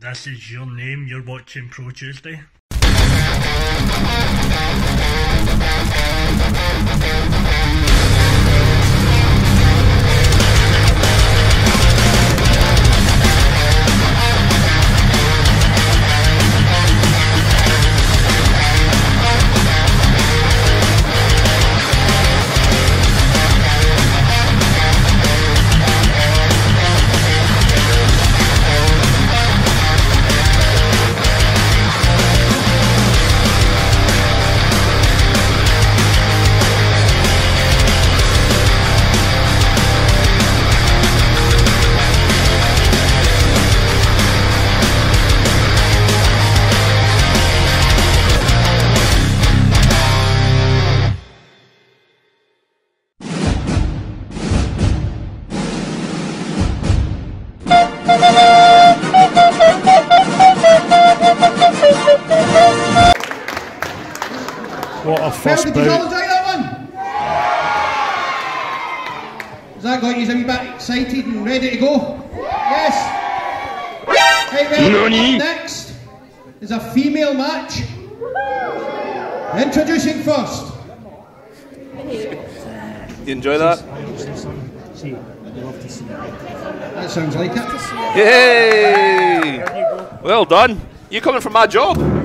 This is your name. You're watching Pro Tuesday. What a first Well, did you all bout. enjoy that one? Has that got you a wee bit excited and ready to go? Yes? Right, well, next is a female match. Introducing first. You enjoy that? That sounds like it. Yay! Well done. You coming from my job?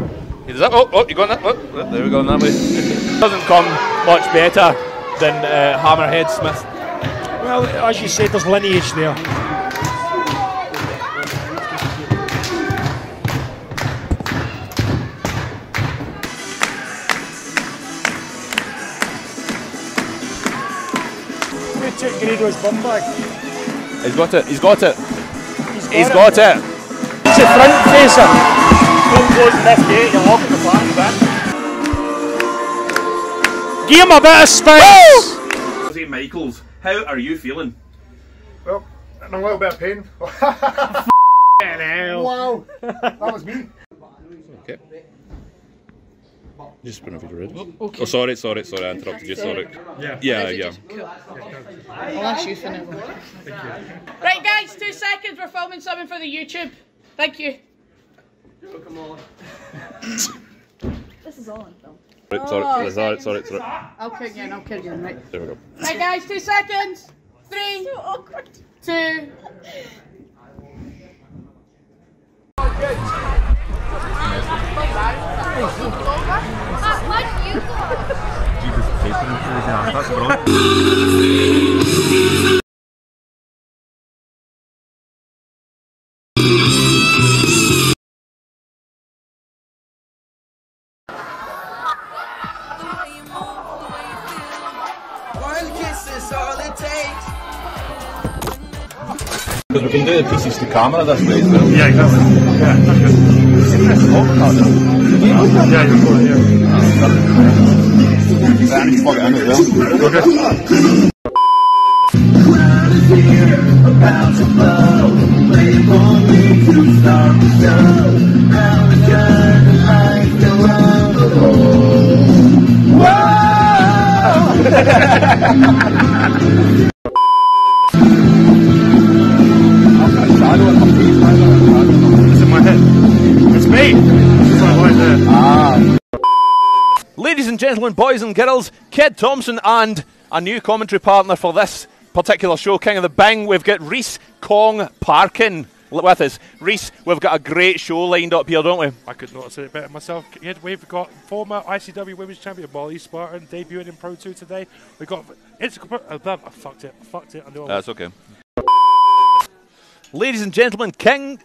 Is that? Oh, oh, you going that? Oh, there we go, that way. doesn't come much better than uh, Hammerhead Smith. Well, as you said, there's lineage there. We took Grado's bum bag. He's got it. He's got it. He's He's got it. It's a front facer. Don't close this gate, you're locking the party back. Give him a bit of space. Jose Michaels, how are you feeling? Well, in a little bit of pain. wow, that was me. Okay. Just spin off your red. Oh, sorry, sorry, sorry, I interrupted you. Sorry. Yeah. Yeah, yeah. I'll ask you for now. Right, guys, two seconds. We're filming something for the YouTube. Thank you. This is all on film. Right, sorry, sorry, sorry, sorry. I'll kill you in, I'll kill you right? There we go. Right, guys, two seconds. Three, two. Because we can do the pieces to camera this way as well. Yeah, exactly. Yeah, that's good. Yeah, you're going, yeah. I need to plug it in as well. Okay. It's gentlemen, boys and girls, Kid Thompson and a new commentary partner for this particular show, King of the Bang. We've got Reese Kong Parkin with us. Reese, we've got a great show lined up here, don't we? I could not have said it better myself. Kid, We've got former ICW Women's Champion Molly Spartan debuting in Pro 2 today. We've got. It's, uh, I fucked it. I fucked it. I knew I That's okay. Ladies and gentlemen, King.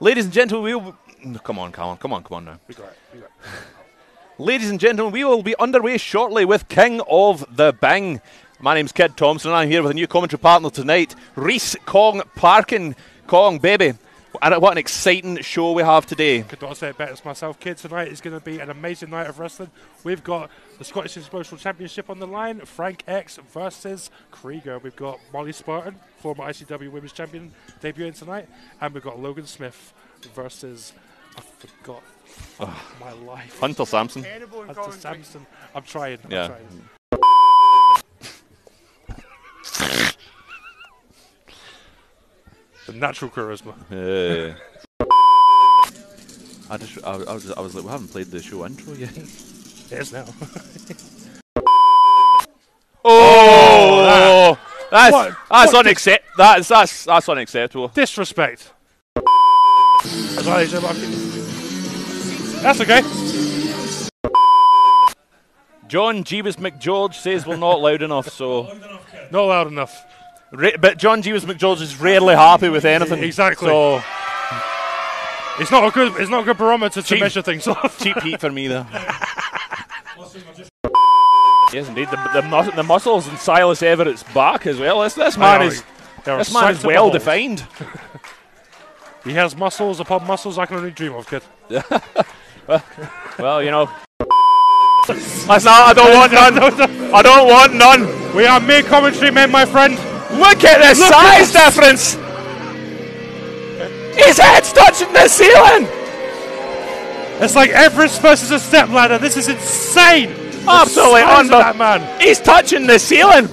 Ladies and gentlemen, we will. Come on, come on, come on, come on now. We got it. We got it. Ladies and gentlemen, we will be underway shortly with King of the Bang. My name's Kid Thompson, and I'm here with a new commentary partner tonight, Reese Kong Parkin. Kong, baby. And what an exciting show we have today. Could not say it better myself. Kid, tonight is going to be an amazing night of wrestling. We've got the Scottish Promotional Championship on the line. Frank X versus Krieger. We've got Molly Spartan, former ICW Women's Champion, debuting tonight. And we've got Logan Smith versus. I forgot. Fuck my life. Hunter Sampson. Hunter Sampson. I'm trying. I'm Yeah. trying. The natural charisma. Yeah. I just, I, I was, I was like, we haven't played the show intro yet. It is now. Oh, oh that's What- that's what unaccept. That's that's that's unacceptable. Disrespect. That's why they say about it. That's okay. John Jeebus McGeorge says we're not loud enough, so. Not loud enough. Ra- but John Jeebus McGeorge is rarely happy with anything. Exactly. So It's not a good. It's not a good barometer to measure things off. cheap heat for me though. yes, indeed. The, the, mus- the muscles in Silas Everett's back as well. This this man is this man is well defined. He has muscles upon muscles I can only dream of, kid. Well, you know. That's not. I don't want none. I don't want none. We are mere commentary men, my friend. Look at the Look at size difference. His head's touching the ceiling. It's like Everest versus a step ladder. This is insane. Absolutely size of unbe- that man. He's touching the ceiling.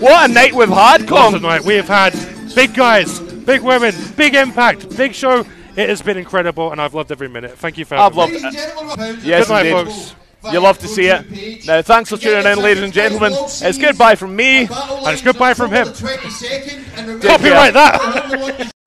What a night we've had, Lots Kong. of night. We have had big guys, big women, big impact, big show. It has been incredible, and I've loved every minute. Thank you for I've loved me. Ladies and gentlemen, pounds Yes, Good night, indeed. folks. You love to see it. Now, thanks for tuning in, ladies and gentlemen. It's goodbye from me. And it's goodbye from him. Copyright Copyright that. that.